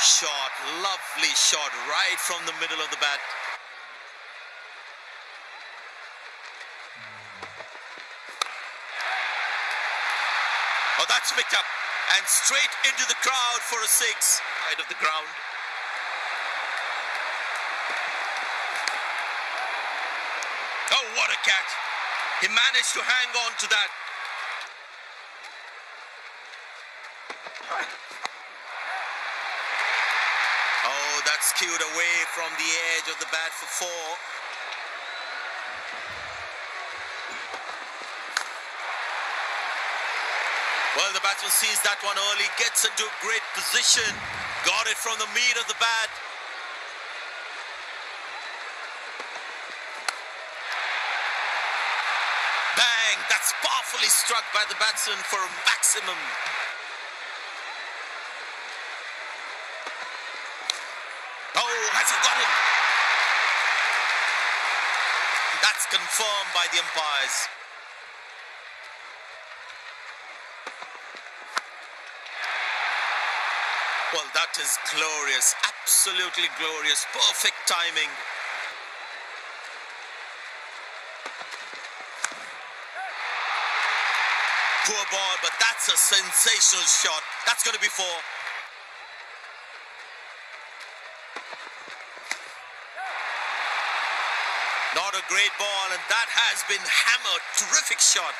Shot, lovely shot right from the middle of the bat. Oh, that's picked up and straight into the crowd for a six. Side of the ground. Oh, what a catch. He managed to hang on to that. Oh, that's skewed away from the edge of the bat for four. Well, the batsman sees that one early, gets into a great position, got it from the meat of the bat. Bang! That's powerfully struck by the batsman for a maximum. Has he got him? That's confirmed by the umpires. Well, that is glorious. Absolutely glorious. Perfect timing. Poor ball, but that's a sensational shot. That's going to be four. Great ball, and that has been hammered. Terrific shot.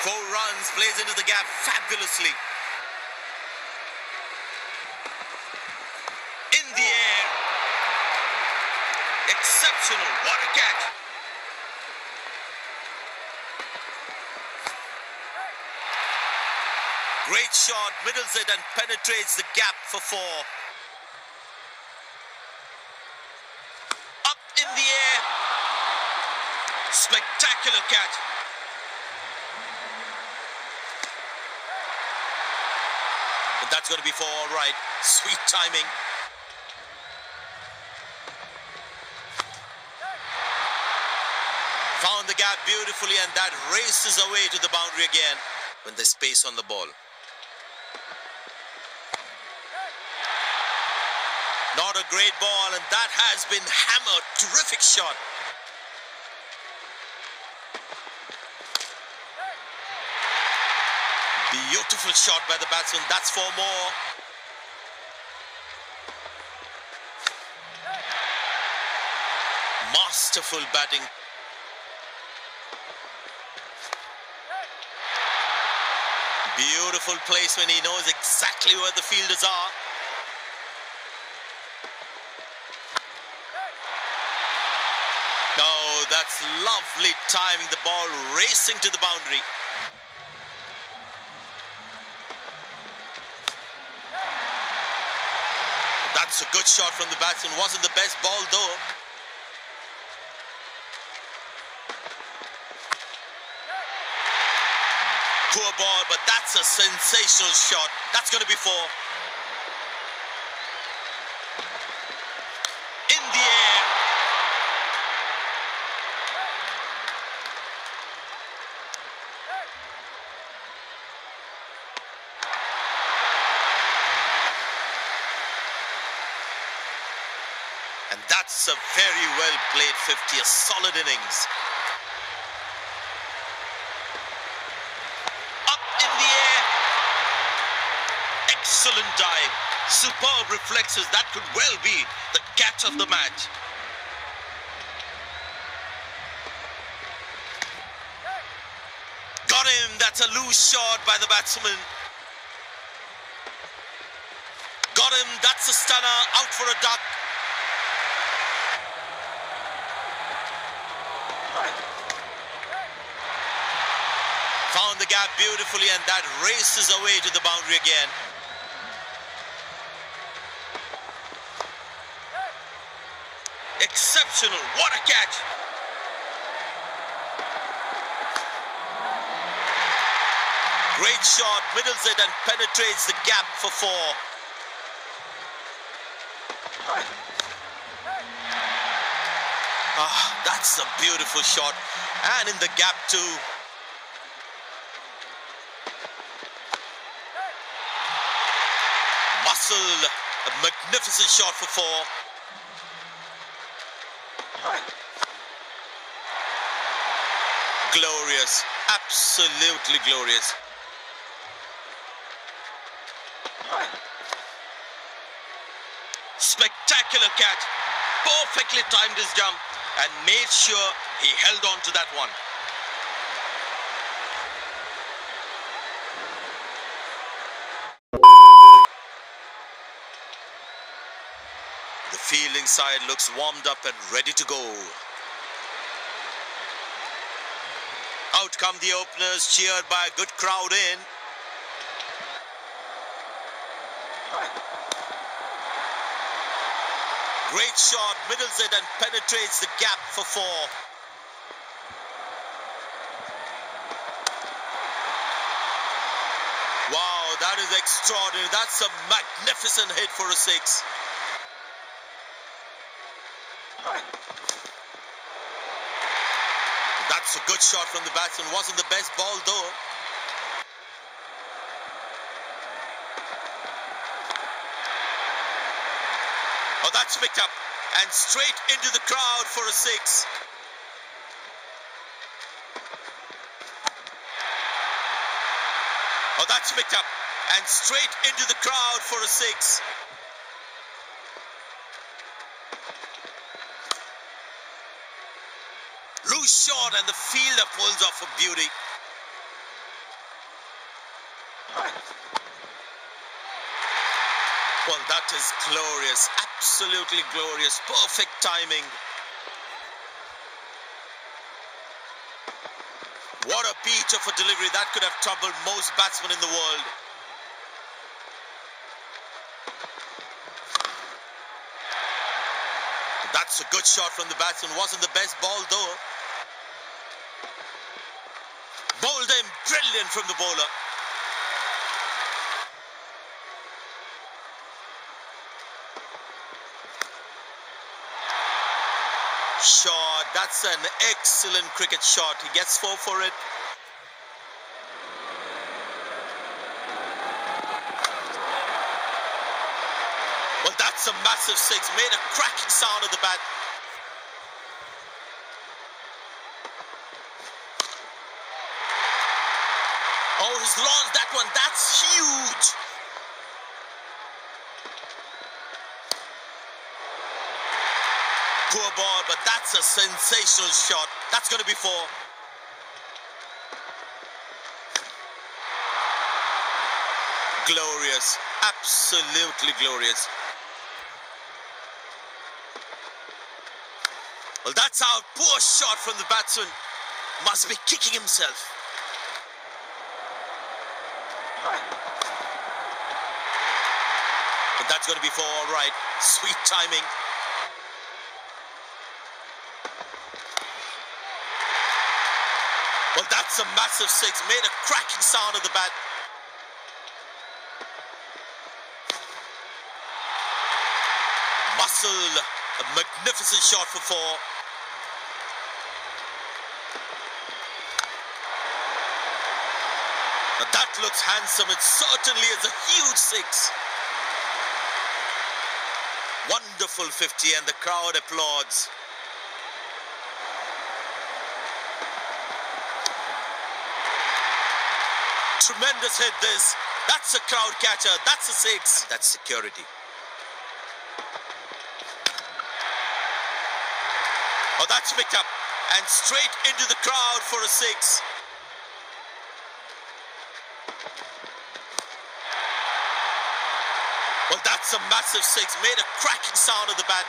Four runs, plays into the gap fabulously. In the air. Exceptional. What a catch. Great shot, middles it and penetrates the gap for four. Up in the air. Spectacular catch. But that's going to be four, all right. Sweet timing. Found the gap beautifully, and that races away to the boundary again when there's space on the ball. Great ball, and that has been hammered. Terrific shot. Beautiful shot by the batsman. That's four more. Masterful batting. Beautiful placement. He knows exactly where the fielders are. That's lovely timing. The ball racing to the boundary. That's a good shot from the batsman. Wasn't the best ball though. Poor ball, but that's a sensational shot. That's going to be four. In the air. And that's a very well played 50, a solid innings. Up in the air. Excellent dive. Superb reflexes. That could well be the catch of the match. Got him. That's a loose shot by the batsman. Got him. That's a stunner. Out for a duck. Beautifully, and that races away to the boundary again. Exceptional. What a catch. Great shot, middles it and penetrates the gap for four. Ah, that's a beautiful shot. And in the gap too. Muscle, a magnificent shot for four. Glorious, absolutely glorious. Spectacular catch. Perfectly timed his jump and made sure he held on to that one. Fielding side looks warmed up and ready to go. Out come the openers, cheered by a good crowd in. Great shot, middles it and penetrates the gap for four. Wow, that is extraordinary. That's a magnificent hit for a six. That's a good shot from the batsman. Wasn't the best ball though. Oh, that's picked up and straight into the crowd for a six. Oh, that's picked up and straight into the crowd for a six. Loose shot and the fielder pulls off a beauty. Well, that is glorious. Absolutely glorious. Perfect timing. What a beat of a delivery. That could have troubled most batsmen in the world. That's a good shot from the batsman. Wasn't the best ball though. Him. Brilliant from the bowler. shot. That's an excellent cricket shot. He gets four for it. Well, that's a massive six. Made a cracking sound of the bat. Oh, he's launched that one. That's huge. Poor ball, but that's a sensational shot. That's going to be four. Glorious. Absolutely glorious. Well, that's out. Poor shot from the batsman. Must be kicking himself. But that's going to be four, all right. Sweet timing. Well, that's a massive six. Made a cracking sound at the bat. Muscle. A magnificent shot for four. That looks handsome. It certainly is a huge six. Wonderful 50 and the crowd applauds. Tremendous hit this. That's a crowd catcher. That's a six. That's security. Oh, that's picked up. And straight into the crowd for a six. Well, that's a massive six. Made a cracking sound of the bat.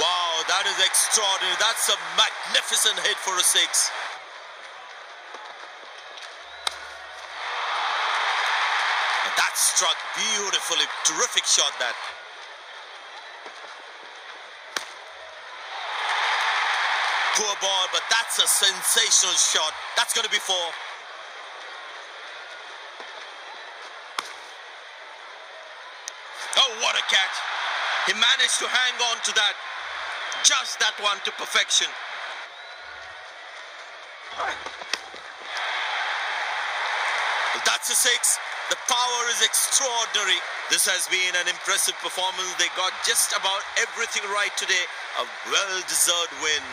Wow, that is extraordinary. That's a magnificent hit for a six. That struck beautifully. Terrific shot that. Poor ball, but that's a sensational shot. That's going to be four. Oh, what a catch. He managed to hang on to that. Just that one to perfection. That's a six. The power is extraordinary. This has been an impressive performance. They got just about everything right today. A well-deserved win.